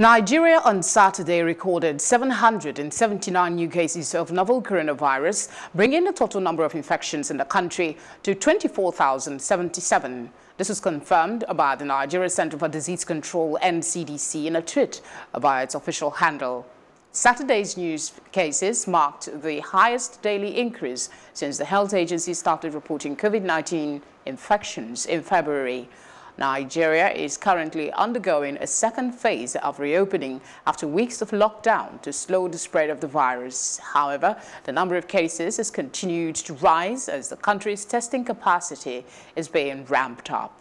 Nigeria on Saturday recorded 779 new cases of novel coronavirus, bringing the total number of infections in the country to 24,077. This was confirmed by the Nigeria Center for Disease Control NCDC in a tweet via its official handle. Saturday's news cases marked the highest daily increase since the health agency started reporting COVID-19 infections in February. Nigeria is currently undergoing a second phase of reopening after weeks of lockdown to slow the spread of the virus. However, the number of cases has continued to rise as the country's testing capacity is being ramped up.